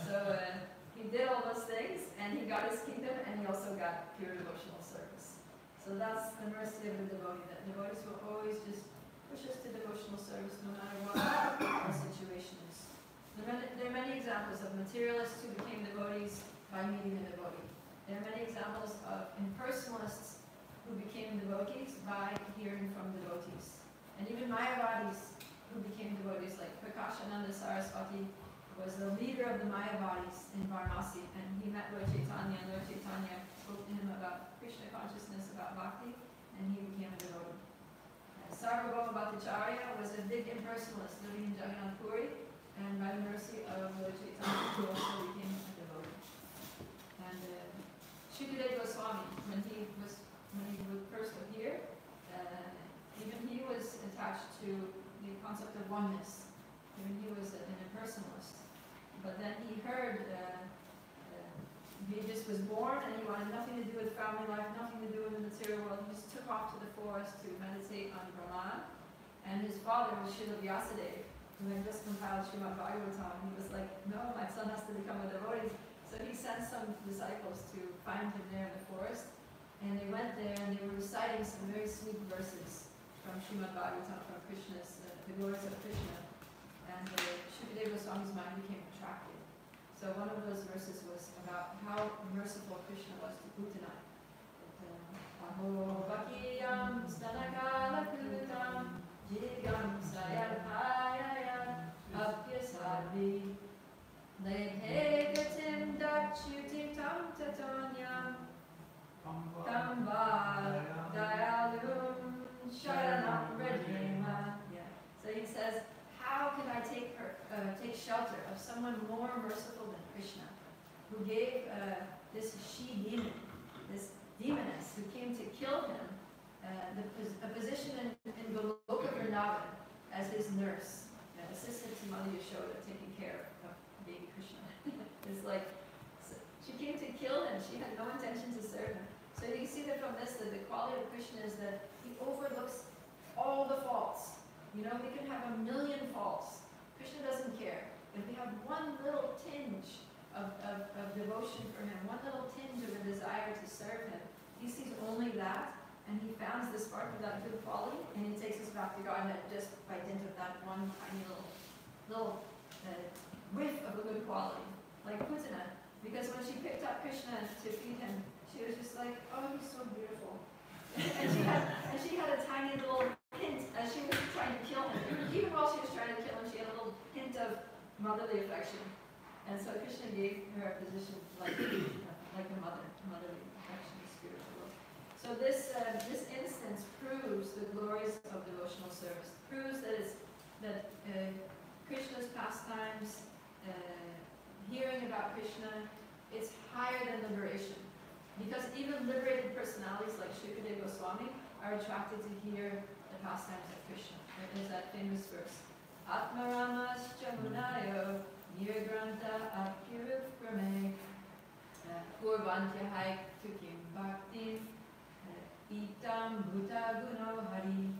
So uh, he did all those things, and he got his kingdom, and he also got pure devotional service. So that's the mercy of the devotee, that devotees will always just push us to devotional service no matter what our situation is. There are, many, there are many examples of materialists who became devotees by meeting a devotee. There are many examples of impersonalists who became devotees by hearing from devotees. And even Mayavadis who became devotees, like Prakashananda Saraswati was the leader of the Mayavadis in Varanasi, and he met Lord Chaitanya, and Lord Chaitanya spoke to him about Krishna consciousness, about bhakti, and he became a devotee. Sarvabhauma Bhattacharya was a big impersonalist living in Jagannath Puri, and by the mercy of Lord Chaitanya, he also became a devotee. And uh, Shukadeva Goswami, when he was when he first appear, uh, even he was attached to the concept of oneness. Even he was an impersonalist. But then he heard, uh, uh, he just was born and he wanted nothing to do with family life, nothing to do with the material world. He just took off to the forest to meditate on Brahman. And his father was Srila Vyasadeva, who had just compiled Srimad Bhagavatam. He was like, no, my son has to become a devotee. So he sent some disciples to find him there in the forest. And they went there and they were reciting some very sweet verses from Srimad Bhagavatam, from Krishna's, uh, the glories of Krishna and uh, Shukadeva Goswami's mind became. So one of those verses was about how merciful Krishna was to Putana. Aho dayalum sharanam rajema. Yeah. So he says, how can I take her, uh, shelter of someone more merciful than Krishna, who gave uh, this she demon, this demoness who came to kill him, uh, the, a position in, in Goloka Vrindavan as his nurse, uh, assistant to Mother Yashoda, taking care of baby Krishna. it's like, so she came to kill him. She had no intention to serve him. So you see that from this, that the quality of Krishna is that he overlooks all the faults. You know, we can have a million faults. Krishna doesn't care. If we have one little tinge of, of, of devotion for him, one little tinge of a desire to serve him, he sees only that, and he founds the spark of that good quality, and he takes us back to Godhead just by dint of that one tiny little, little uh, whiff of a good quality, like Putana. Because when she picked up Krishna to feed him, she was just like, oh, he's so beautiful. and, she had, and she had a tiny little hint as she was trying to kill him. Even while she was trying to kill him, she had a little hint of motherly affection. And so Krishna gave her a position like, like a mother, motherly affection, spiritual. So this, uh, this instance proves the glories of devotional service, proves that, it's, that uh, Krishna's pastimes, uh, hearing about Krishna, it's higher than liberation. Because even liberated personalities like Shukadeva Goswami are attracted to hear the pastimes of Krishna. There's that famous verse. Atmaramas chamunayo nirgranta apyurupkrame kurvantya tukim bhakti itam bhuta guno hari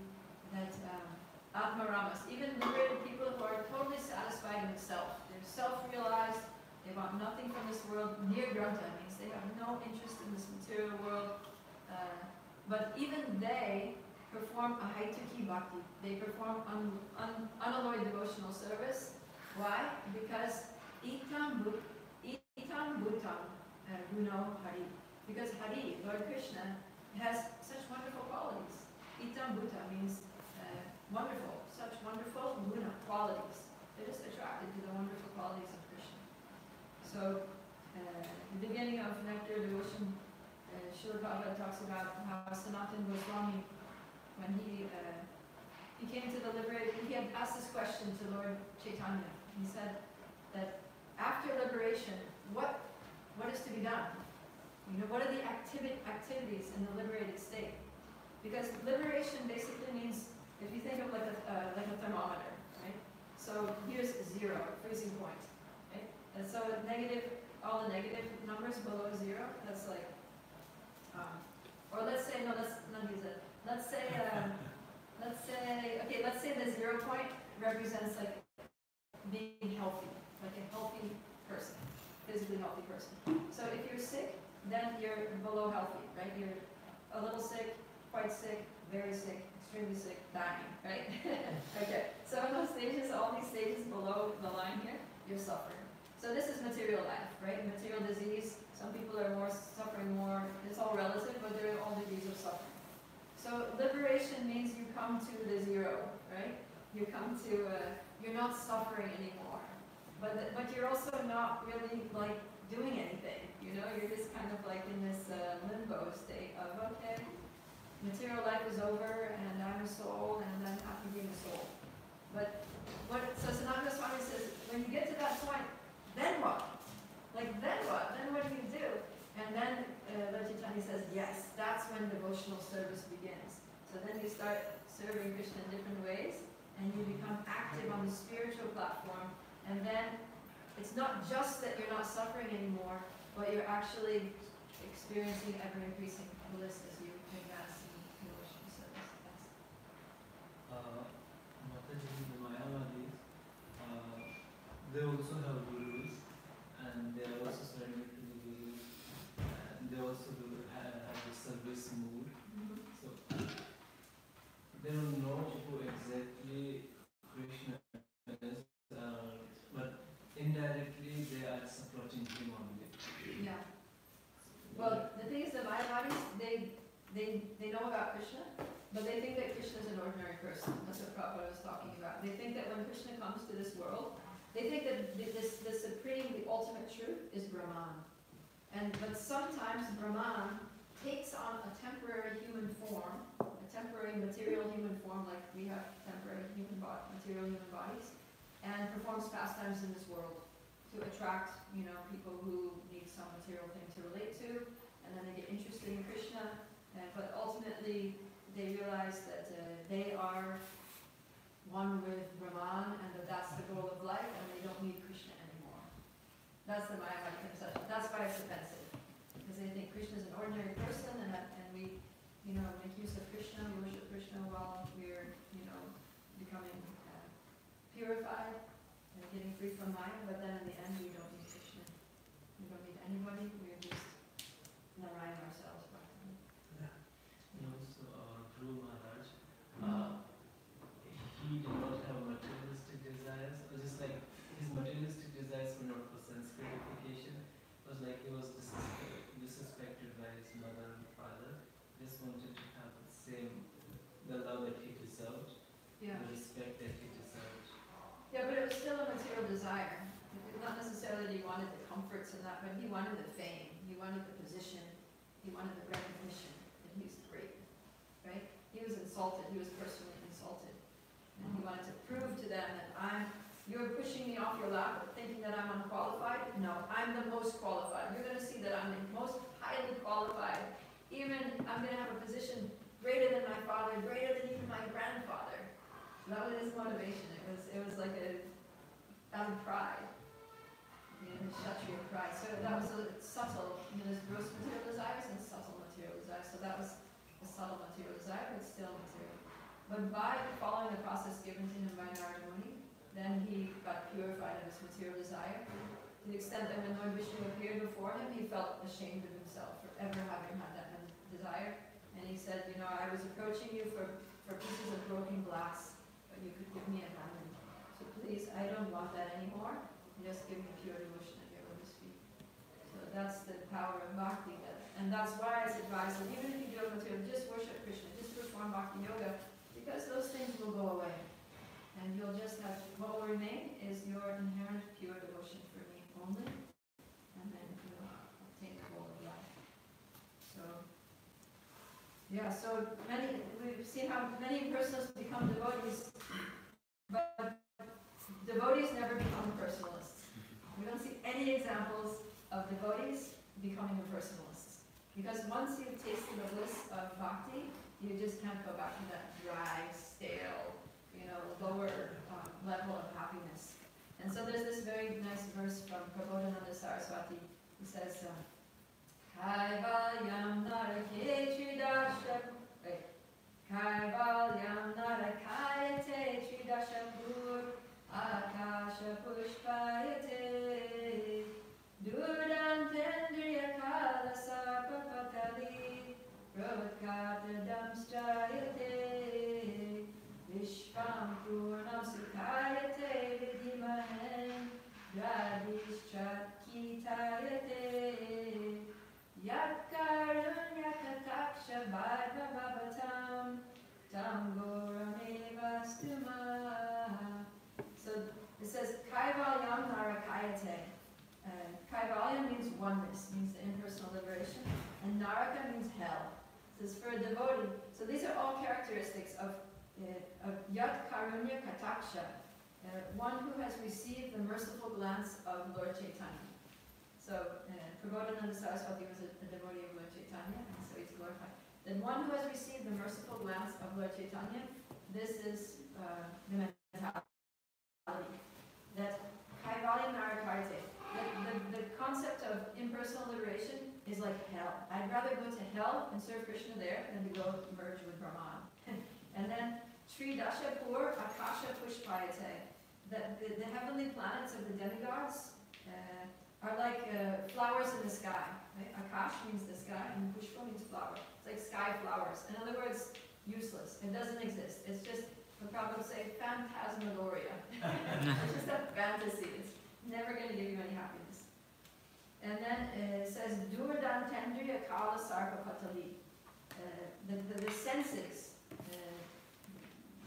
that um, Atmaramas, even liberated people who are totally satisfied in self. They're self-realized, they want nothing from this world. Nirgranta means they have no interest in this material world. Uh, but even they perform a Haituki Bhakti. They perform un, un, unalloyed devotional service. Why? Because Itam, itam Bhutam uh, Guno Hari. Because Hari, Lord Krishna, has such wonderful qualities. Itam Bhuta means uh, wonderful, such wonderful guna qualities. They're just attracted to the wonderful qualities of Krishna. So, uh, the beginning of Nectar Devotion, uh, Srila Prabhupada talks about how Sanatan Goswami, when he uh, he came to the liberated, he had asked this question to Lord Chaitanya. He said that after liberation, what what is to be done? You know, what are the activi- activities in the liberated state? Because liberation basically means, if you think of like a, uh, like a thermometer, right? So here's zero, freezing point, right? And so negative, all the negative numbers below zero, that's like, um, Or let's say, no, let's not use it. Let's say, um, let's say, okay, let's say the zero point represents like being healthy, like a healthy person, physically healthy person. So if you're sick, then you're below healthy, right? You're a little sick, quite sick, very sick, extremely sick, dying, right? okay, so in those stages, all these stages below the line here, you're suffering. So this is material life, right? Material disease, some people are more suffering more, it's all relative, but there are all degrees of suffering. So liberation means you come to the zero, right? You come to, uh, you're not suffering anymore. But, but you're also not really like doing anything, you know? You're just kind of like in this uh, limbo state of, okay, material life is over and I'm a soul and I'm happy being a soul. But what, so Sanatan Goswami says, when you get to that point, then what? Like, then what? Then what do you do? And then uh, Lord Chaitanya says, yes, that's when devotional service begins. So then you start serving Krishna in different ways, and you become active on the spiritual platform, and then it's not just that you're not suffering anymore, but you're actually experiencing ever increasing bliss as you advance in devotional service. Yes. Uh, Mayavadis, uh, they also have gurus and they are also surrendered to the gurus and they also do have, have the service mood. So they don't know who exactly Krishna is, uh, but indirectly they are supporting him only. Yeah. Well, the thing is, the Mayavadis, they, they, they know about Krishna, but they think that Krishna is an ordinary person. That's what Prabhupada was talking about. They think that when Krishna comes to this world, they think that th- this, the supreme, the ultimate truth is Brahman. And, but sometimes Brahman takes on a temporary human form, a temporary material human form, like we have temporary human body, material human bodies, and performs pastimes in this world to attract, you know, people who need some material thing to relate to, and then they get interested in Krishna, and, but ultimately they realize that uh, they are one with Brahman, and that that's the goal of life, and they don't need. That's the Mayavadi conception. That's why it's offensive, because they think Krishna is an ordinary person, and that, and we, you know, make use of Krishna, we worship Krishna while we're, you know, becoming uh, purified and getting free from Maya, but then in the end, we don't need Krishna. We don't need anybody, we're just Narayan ourselves. practically. And also uh, Dhruv Maharaj, uh, he did not have materialistic desires, or just like his materialistic desires were not for sense gratification. It was like he was disrespect, disrespected by his mother and father. Just wanted to have the same, the love that he deserved, Yeah. the respect that he deserved. Yeah, but it was still a material desire. Not necessarily that he wanted the comforts and that, but he wanted the fame, he wanted the position, he wanted the recognition that he was great, right? He was insulted, he was personally insulted. And he wanted to prove to them that I'm, you're pushing me off your lap, thinking that I'm unqualified. No, I'm the most qualified. You're gonna see that I'm the most highly qualified. Even, I'm gonna have a position greater than my father, greater than even my grandfather. That was his motivation. It was it was like a out of pride. You know, Kshatriya pride. So that was a subtle, you know, there's gross material desires and subtle material desires. So that was a subtle material desire, but still material. But by following the process given to him by Narada Muni, then he got purified of his material desire. To the extent that when Lord Vishnu appeared before him, he felt ashamed of himself for ever having had that desire. And he said, you know, I was approaching you for, for pieces of broken glass, but you could give me a diamond. So please, I don't want that anymore. Just give me pure devotion at your lotus feet. So that's the power of bhakti. That, and that's why I advise that even if you do material, just worship Krishna, just perform bhakti yoga, because those things will go away. And you'll just have, what will remain is your inherent pure devotion for me only, and then you'll obtain the goal of life. So, yeah, so many, we've seen how many personalists become devotees, but devotees never become personalists. We don't see any examples of devotees becoming a personalist. Because once you've tasted the bliss of bhakti, you just can't go back to that dry, stale, know, lower um, level of happiness. And so there's this very nice verse from Prabodhananda Saraswati. He says, um, Kaivalyam narake tridasha, wait, Kaivalyam narakayate tridashapur akasha pushpayate Durdantendriya kala sarpapatali Pravatkatadamstrayate Sukhayate vidimahen Radishchatkitayate Yakarunyakataksha vaibhavatam Tam gorameva stuma So it says Kaivalyam narakayate uh, means oneness, means the impersonal liberation, and Naraka means hell. This is for a devotee. So these are all characteristics of, uh, Yat Karunya Kataksha, uh, one who has received the merciful glance of Lord Chaitanya. So uh, Prabodhananda Saraswati was a, a devotee of Lord Chaitanya, and so he's glorified. Then one who has received the merciful glance of Lord Chaitanya, this is uh, the mentality. That Kaivalya Narakarte, the, the, the concept of impersonal liberation is like hell. I'd rather go to hell and serve Krishna there than to go merge with Brahman. and then Sri Dashapur Akasha Pushpayate. The, the, the heavenly planets of the demigods uh, are like uh, flowers in the sky. Right? Akash means the sky and Pushpa means flower. It's like sky flowers. In other words, useless. It doesn't exist. It's just, the Prabhupada would say, phantasmagoria. it's just a fantasy. It's never going to give you any happiness. And then it says, Durdan Tendriya Kala Sarpa Patali. Uh, the, the, the senses,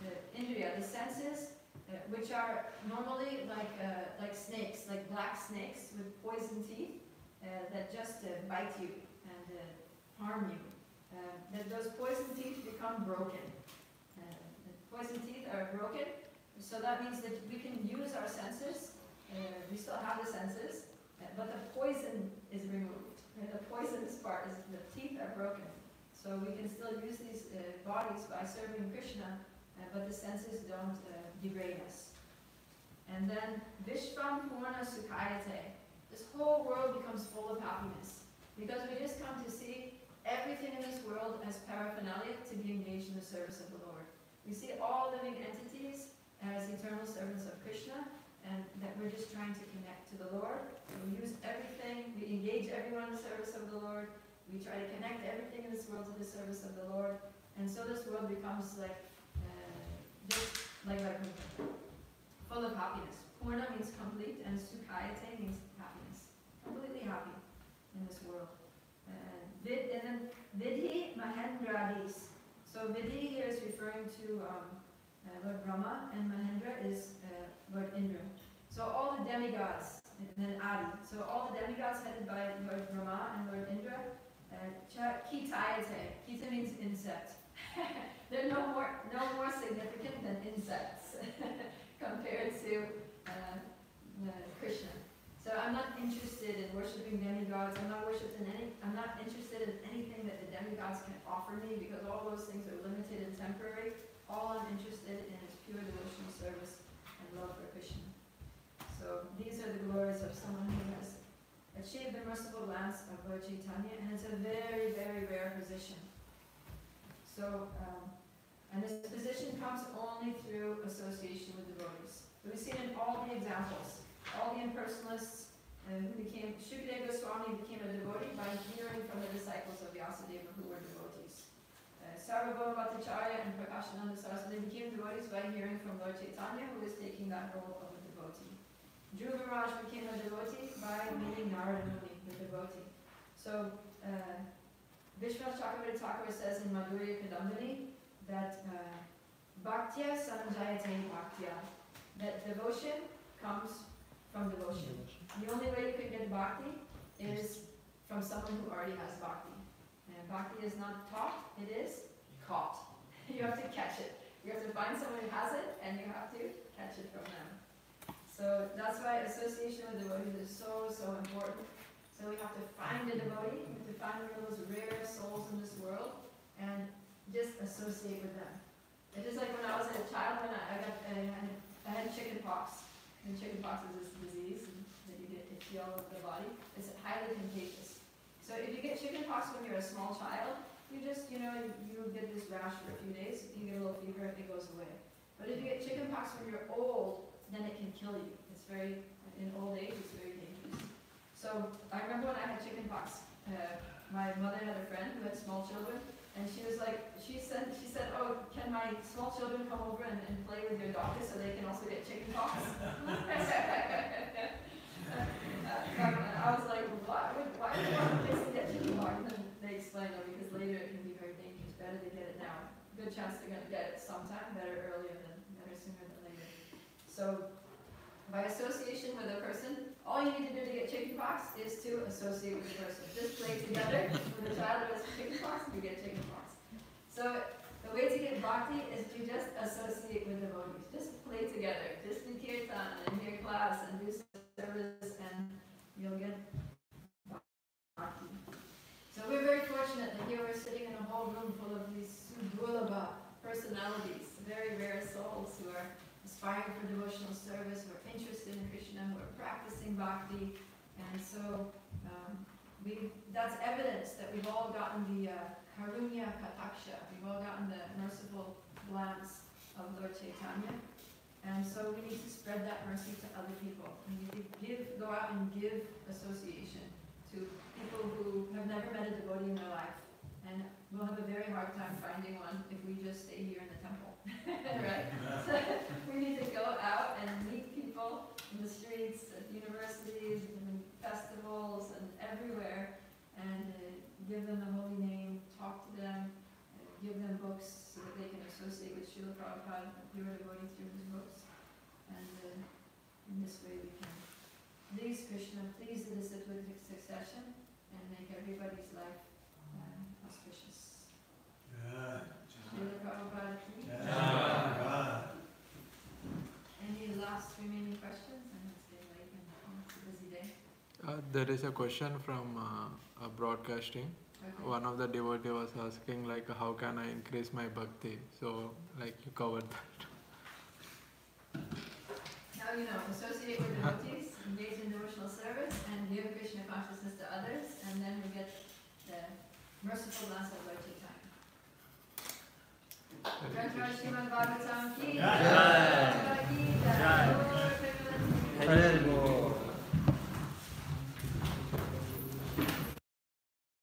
the Indriya, the senses, uh, which are normally like, uh, like snakes, like black snakes with poison teeth uh, that just uh, bite you and uh, harm you. That those poison teeth become broken. Poison teeth are broken, so that means that we can use our senses we still have the senses, but the poison is removed. Right? The poisonous part is the teeth are broken. So we can still use these uh, bodies by serving Krishna, but the senses don't uh, degrade us. And then Vishvam Purna Sukhayate. This whole world becomes full of happiness because we just come to see everything in this world as paraphernalia to be engaged in the service of the Lord. We see all living entities as eternal servants of Krishna, and that we're just trying to connect to the Lord. We use everything, we engage everyone in the service of the Lord. We try to connect everything in this world to the service of the Lord. And so this world becomes like, like, like full of happiness. Purna means complete, and Sukhayate means happiness. Completely happy in this world. Uh, vid, and then Vidhi Mahendradis. So Vidhi here is referring to um, uh, Lord Brahma, and Mahendra is uh, Lord Indra. So all the demigods, and then Adi. So all the demigods headed by Lord Brahma and Lord Indra. Uh, Kitayate. Kita means insect. They're no more no more significant than insects compared to uh, Krishna. So I'm not interested in worshiping demigods. I'm not worshiping any. I'm not interested in anything that the demigods can offer me because all those things are limited and temporary. All I'm interested in is pure devotional service and love for Krishna. So these are the glories of someone who has achieved the merciful glance of Chaitanya, and it's a very, very rare position. So, um, and this position comes only through association with devotees. So we've seen in all the examples, all the impersonalists uh, who became, Shukadeva Goswami became a devotee by hearing from the disciples of Vyasadeva who were devotees. Uh, Sarvabhauma Bhattacharya and Prakashananda Saraswati became devotees by hearing from Lord Chaitanya who was taking that role of a devotee. Dhruva Raj became a devotee by meeting Narada Muni, the devotee. So, uh, Vishwanath Chakravarti Thakur says in Madhurya Kadambini that uh, Bhaktya Sanjayate Bhaktya, that devotion comes from devotion. The only way you can get bhakti is from someone who already has bhakti. And bhakti is not taught, it is caught. you have to catch it. You have to find someone who has it, and you have to catch it from them. So that's why association with devotees is so, so important. So we have to find a devotee, we have to find one of those rare souls in this world, and just associate with them. It's just like when I was a child, when I, I got, I had, I had chicken pox. And chicken pox is this disease that you get itchy all over the body. It's highly contagious. So if you get chickenpox when you're a small child, you just, you know, you, you get this rash for a few days, you get a little fever, and it goes away. But if you get chickenpox when you're old, then it can kill you. It's very, in old age, it's very. So I remember when I had chickenpox, uh, my mother had a friend who had small children, and she was like, she said, she said, oh, can my small children come over and, and play with your daughter so they can also get chickenpox? Uh, I was like, why would, why would you want kids to get chickenpox? And then they explained, oh, because later it can be very dangerous, better to get it now. Good chance they're gonna get it sometime, better earlier than, better sooner than later. So, by association with a person, all you need to do to get chickenpox is to associate with the person. Just play together with a child who has chickenpox, you get chickenpox. So the way to get bhakti is to just associate with devotees. Just play together. Just do kirtan and hear class and do service and you'll get bhakti. So we're very fortunate that here we're sitting in a whole room full of these Sudurlabha personalities, very rare souls who are aspiring for devotional service, who are interested in Krishna, who are practicing bhakti. And so um, we, that's evidence that we've all gotten the uh, karunya kataksha, we've all gotten the merciful glance of Lord Chaitanya. And so we need to spread that mercy to other people. We need to give, go out and give association to people who have never met a devotee in their life. And we'll have a very hard time finding one if we just stay here in the temple, right? So we need to go out and meet in the streets, at universities, and festivals, and everywhere, and uh, give them the holy name, talk to them, uh, give them books so that they can associate with Srila Prabhupada, pure devotee through his books. And uh, in this way we can please Krishna, please the disciplic succession, and make everybody's life uh, auspicious. Srila Prabhupada there is a question from uh, broadcasting. Okay. One of the devotees was asking like, how can I increase my bhakti? So like you covered that. Now you know, associate with devotees, engage in devotional service, and give Krishna consciousness to others, and then we get the merciful glance of bhakti time. Hare Hare